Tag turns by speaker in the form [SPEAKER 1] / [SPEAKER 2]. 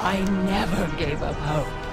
[SPEAKER 1] I never gave up hope.